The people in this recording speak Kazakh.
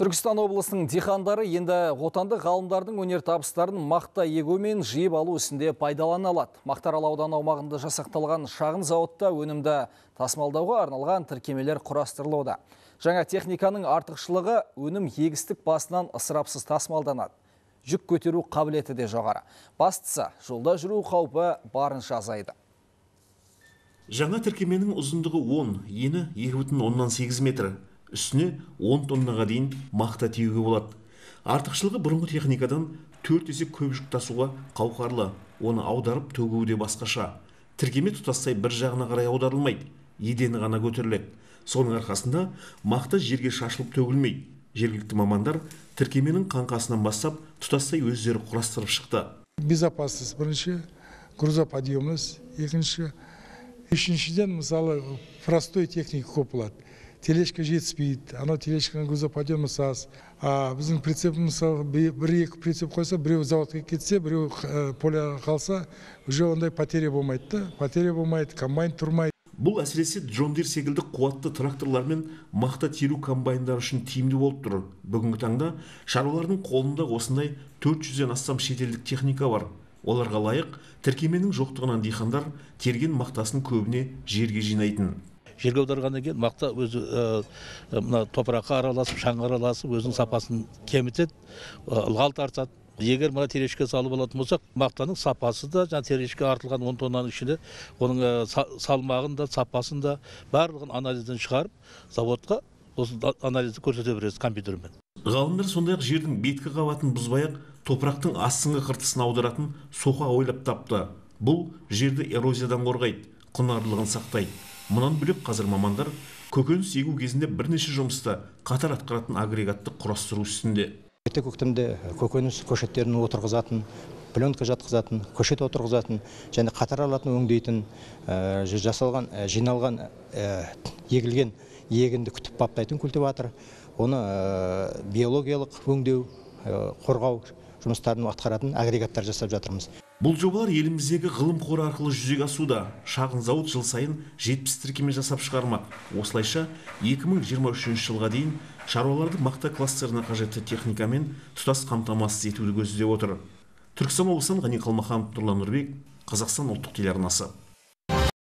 Түркістан облысының дихандары енді отандық ғалымдардың өнер табыстарын мақта егумен жиып алу ісінде пайдалана алады. Мақтарал ауданы аумағында жасақталған шағын зауытта өнімді тасымалдауға арналған тіркемелер құрастырылуда. Жаңа техниканың артықшылығы өнім егістік басынан ысырапсыз тасымалданады. Жүк көтеру қабілеті де жоғары. Бастысы, жолда жүру қаупі барынша азайды. Жаңа тіркеменің ұзындығы 10, ені 2,8 метр үстіне 10 тоннаға дейін мақта тиеуге болады. Артықшылығы бұрынғы техникадан төрт есе көп жүк тасуға қауқарлы. Оны аударып төгуі де басқаша. Тіркеме тұтастай бір жағына қарай аударылмайды. Едені ғана көтеріледі. Соның арқасында мақта жерге шашылып төгілмейді. Жергілікті мамандар тіркеменің қаңқасынан бастап тұтастай өздері құрастырып шықты. Безопасность бірінші грузоподъемность екінші. Үшіншіден мысалы простой техника көп болады. Тележка жетіспейді анау тележканың грузоподъемность аз а біздің прицеп мысалы бір екі прицеп қойса біреу заводқа кетсе біреу поляға қалса уже ондай потеря болмайды да. Потеря болмайды комбайн тұрмайды. Бұл әсіресе джон дир секілді қуатты тракторлар мен мақта теру комбайндары үшін тиімді болып тұр. Бүгінгі таңда шаруалардың қолында осындай 400-ден астам шетелдік техника бар. Оларға лайық тіркеменің жоқтығынан диқандар терген мақтасын көбіне жерге жинайтын. Жерге аударғаннан кейін мақта өзі мына топыраққа араласып шаңға араласып өзінің сапасын кемітеді ылғал тартады. Егер мына терешке салып алатын болсақ мақтаның сапасы да жаңағы терешке артылған он тоннаның ішінде оның салмағын да сапасын да барлығын анализден шығарып заводқа осы анализді көрсете бересіз компьютермен. Ғалымдар сондай ақ жердің беткі қабатын бұзбай ақ топырақтың астыңғы қыртысын аударатын соқа ойлап тапты. Бұл жерді эрозиядан қорғайды құнарлылығын сақтайды. Мұнан бөлек қазір мамандар көкөніс егу кезінде бірнеше жұмысты қатар атқаратын агрегатты құрастыру үстінде. Ерте көктемде көкөніс көшеттерін отырғызатын пленка жатқызатын көшет отырғызатын және қатар алатын өңдейтін жасалған жиналған егілген егінді күтіп баптайтын культиватор. Оны биологиялық өңдеу қорғау жұмыстарын атқаратын агрегаттар жасап жатырмыз. Бұл жобалар еліміздегі ғылым қоры арқылы жүзеге асуда. Шағын зауыт жыл сайын 70 тіркеме жасап шығармақ. Осылайша 2023 жылға дейін шаруаларды мақта кластеріне қажетті техникамен тұтас қамтамасыз етуді көздеп отыр. Түркістан облысынан ғани қалмаханов нұрлан нұрбек қазақстан ұлттық телеарнасы.